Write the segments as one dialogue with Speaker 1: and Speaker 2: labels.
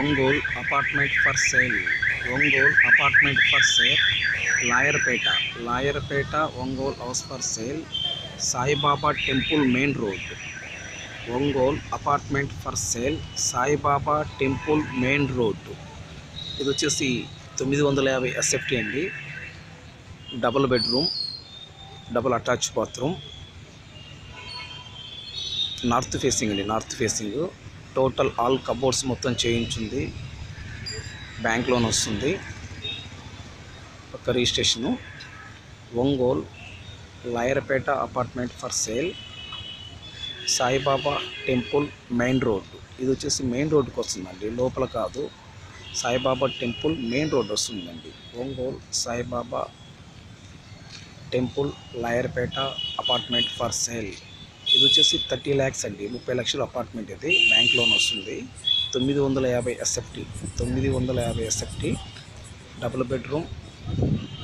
Speaker 1: Ongole apartment for sale. Ongole apartment for sale. Lawyerpet. Lawyerpet Ongole house for sale. Saibaba temple main road. Ongole apartment for sale. Saibaba temple main road. ఇది వచ్చేసి తొమ్మిది వందల యాభై SFT అండి. Double bedroom double attach bathroom. North facing అండి north facing. Total all cupboards మొత్తం చేయించింది. Bank loan వస్తుంది. ఒక registration. Ongole Lawyerpet apartment for sale. Saibaba temple main road ఇది వచ్చేసి మెయిన్ రోడ్డుకి వస్తుందండి. లోపల కాదు. సాయిబాబా టెంపుల్ మెయిన్ రోడ్ వస్తుందండి. Ongole Saibaba temple Lawyerpet apartment for sale. ఇది వచ్చేసి థర్టీ ల్యాక్స్ అండి. ముప్పై లక్షల అపార్ట్మెంట్ ఇది. బ్యాంక్ లోన్ వస్తుంది. తొమ్మిది వందల యాభై ఎస్ఎఫ్టీ తొమ్మిది వందల యాభై SFT double bedroom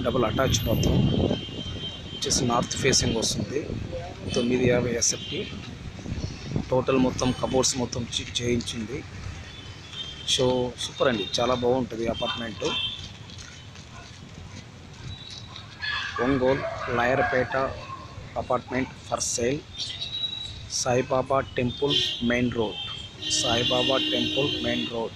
Speaker 1: double attach bathroom. వచ్చేసి నార్త్ ఫేసింగ్ వస్తుంది. తొమ్మిది యాభై ఎస్ఎఫ్టీ టోటల్ మొత్తం కబోర్డ్స్ మొత్తం చే- చేయించింది. సో సూపర్ అండి. చాలా బాగుంటుంది apartment. Ongole Lawyerpet apartment for sale. Saibaba temple main road Saibaba temple main road